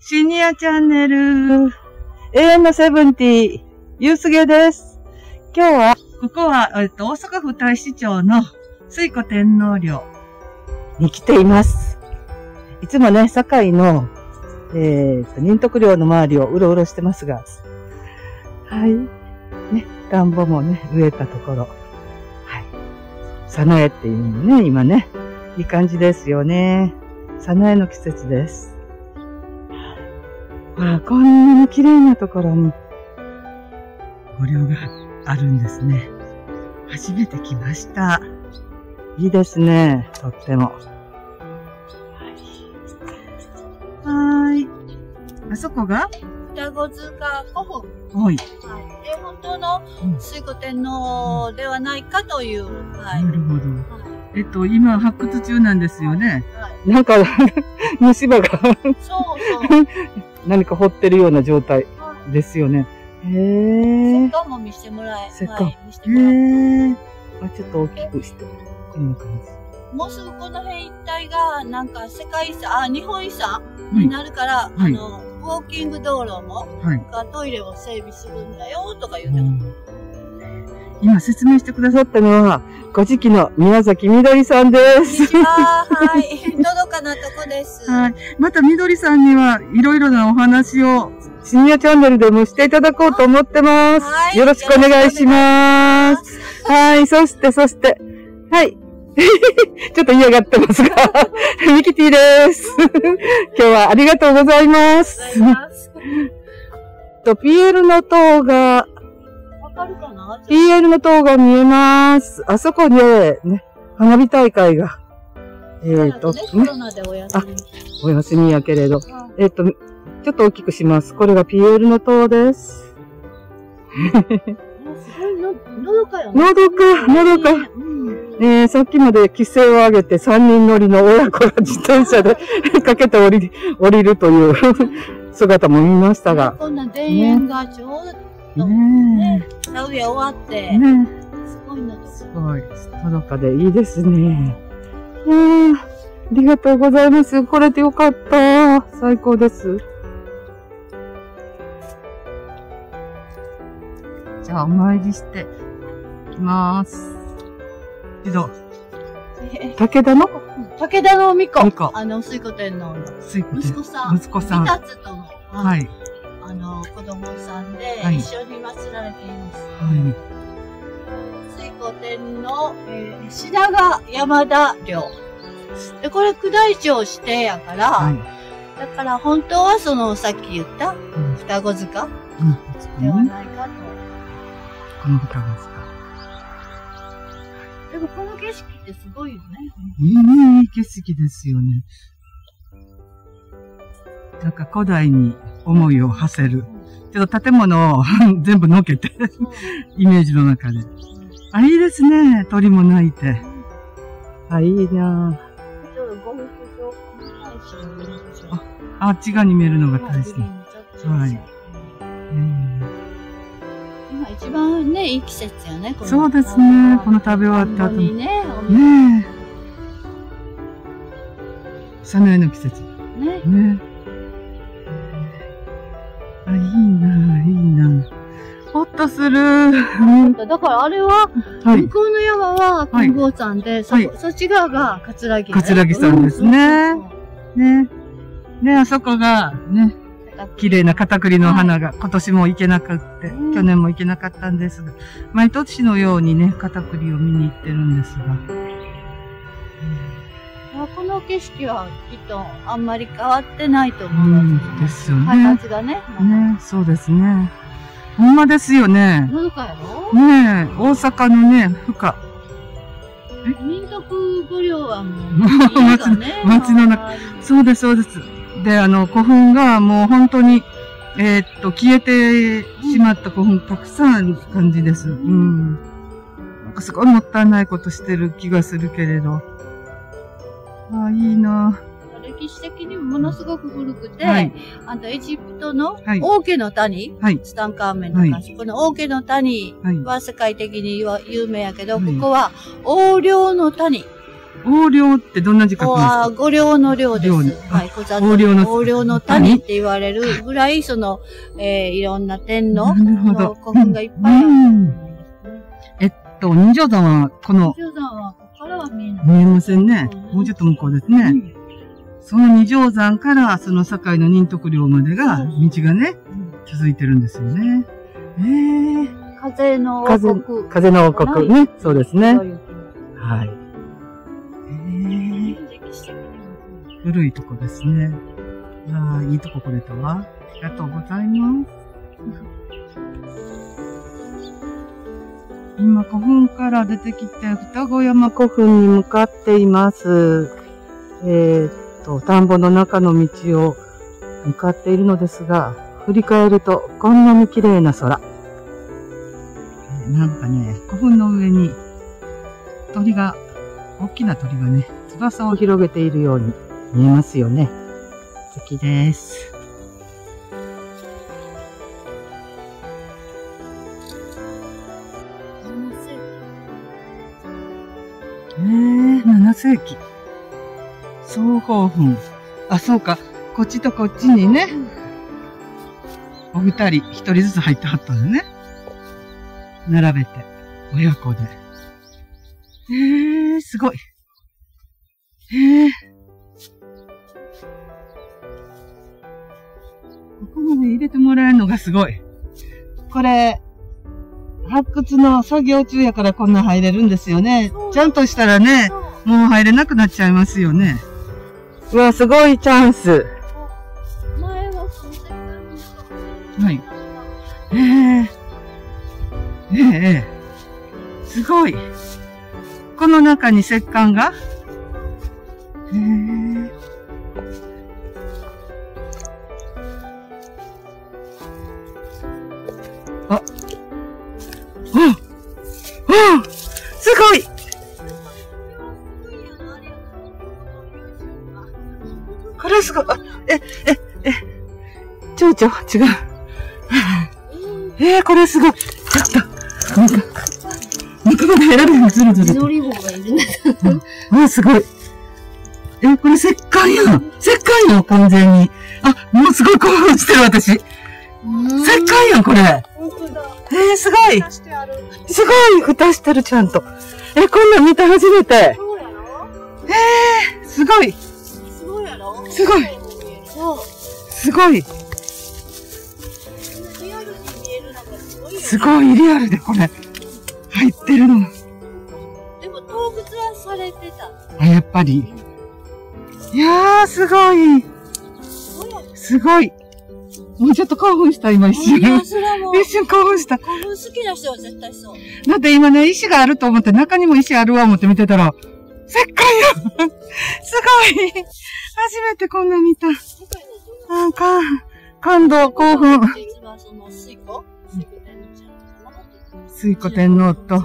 シニアチャンネル、永遠のセブンティ、ゆうすげです。今日は、ここは、えっと、大阪府大使町の水古天皇陵に来ています。いつもね、堺の、えー、っと、仁徳陵の周りをうろうろしてますが、はい。ね、田んぼもね、植えたところ。はい。さなえっていうのね、今ね、いい感じですよね。さなえの季節です。ああ、こんなに綺麗なところに、五稜があるんですね。初めて来ました。いいですね、とっても。はい。あそこが？双子塚古墳。はい。はい。で、本当の水古天皇ではないかという。はい。なるほど。はいえっと、今発掘中なんですよね。はい、なんか、虫歯がそうそう。何か掘ってるような状態ですよね。へえ。石棺も見せてもらえ。石棺。はい、見せても。あ、ちょっと大きくして。こんな感じ。もうすぐこの辺一帯が、なんか世界遺産、あ、日本遺産になるから、はい、あの、ウォーキング道路も、はい、トイレを整備するんだよ、とか言ってます。今説明してくださったのは、ご時期の宮崎みどりさんです。は。はい。のどかなとこです。はい。またみどりさんにはいろいろなお話をシニアチャンネルでもしていただこうと思ってます。はい。よろしくお願いします。はい。そして、そして、はい。ちょっと嫌がってますが、ミキティです。今日はありがとうございます。ありがとうございます。と、ピエールの塔が、かるかな ?PL の塔が見えます。あそこで、ね、花火大会が。えっ、ー、と、ね、あ、お休みやけれど。えっ、ー、と、ちょっと大きくします。これが PL の塔です。すごいの、のどかよね。のどか、のどか。えー、さっきまで規制を上げて3人乗りの親子が自転車でかけて降り降りるという 姿も見ましたが。こんな田園がちょうど、ね、ね田植え終わって、ね、すごいのすごい、のどかでいいですね。いやありがとうございます。来れてよかった。最高です。じゃあ、お参りして、きます。けど、武田の？武田の巫女。あの、水古天皇の。息子さん。息子さん。二つとの。はい。子供さんで、一緒に祀られています。はい。水古天の、えー、品川山田領。で、これ、九大町指定やから、はい、だから本当はその、さっき言った、双子塚、うん、ではないかと。この双子塚。でもこの景色ってすごいよね。いいね、いい景色ですよね。なんか古代に思いを馳せる。ちょっと建物を 全部のけてイメージの中で。あ、いいですね。鳥も鳴いて。あ、いいなあ、あっち側に見えるのが大使。はい。今一番ね、いい季節よね。そうですね。この食べ終わった後に。ねねえ。早苗の季節。ね。ね。あ、いいな、いいな。ほっとする。だからあれは、はい、向こうの山は金剛山で、はい、そ、そっち側が桂木、ね。桂木山ですね。ね。ね、あそこが、ね、綺麗な片栗の花が、今年も行けなくって、去年も行けなかったんですが、毎年のようにね、片栗を見に行ってるんですが。この景色はきっとあんまり変わってないと思うんですよね。形がね。ね、そうですね。ほんまですよね。のどかやろ？ねえ、大阪のね、ふか。民族御陵はもう、町、ね、町の中。そうです、そうです。で、あの、古墳がもう本当に、えー、っと、消えてしまった古墳たくさんある感じです。うん。なんかすごいもったいないことしてる気がするけれど。ああ、いいな。歴史的にもものすごく古くて、はい、あとエジプトの王家の谷、はい、ツタンカーメンとか、はい、この王家の谷は世界的に有名やけど、ここは王領の谷。横領ってどんな字書くんですか？あ五両の領です。はい、小里横領の横領の谷って言われるぐらい、その、えー、いろんな天の古墳がいっぱいある。えっと、二条山は、この、二条山は、ここからは見えない。見えませんね。もうちょっと向こうですね。うん、その二条山から、その境の仁徳領までが、道がね、続いてるんですよね。ええー、風の王国。風の王国ね。そうですね。はい。古いとこですね。ああ、いいとこ来れたわ。ありがとうございます。今、古墳から出てきて、双子山古墳に向かっています。えー、っと、田んぼの中の道を向かっているのですが、振り返ると、こんなに綺麗な空。え、なんかね、古墳の上に、鳥が、大きな鳥がね、翼を広げているように見えますよね。素敵です。双方墳。あ、そうか。こっちとこっちにね、お二人、一人ずつ入ってはったのね。並べて、親子で。えー、すごい。えー。ここまで入れてもらえるのがすごい。これ、発掘の作業中やからこんな入れるんですよね。ちゃんとしたらね、もう入れなくなっちゃいますよね。うわ、すごいチャンス。はい。ええー、ええ、すごい。この中に石棺が？ええ。ー。れすごい。あ、え、え、え、蝶々違う。えー、これすごい。ちょっと、なんか、肉まで入られるずるずる。緑棒がいるんだ。あ、すごい。え、これ石棺やん。石棺よ、完全に。あ、もうすごい興奮してる、私。石棺やん、これ。えー、すごい。すごい、蓋してる、ちゃんと。え、こんなん見た初めて。えー、すごい。すごいすごい。すごい。リアルでこれ、入ってるの。でも動物はされてた。あ、やっぱり。いやー、すごい。すごい。もうちょっと興奮した、今一瞬。一瞬興奮した。興奮好きな人は絶対そう。だって今ね、石があると思って、中にも石あるわ思って見てたら、石棺やすごい。初めてこんな見た。なん。か、感動、興奮。水子天皇と、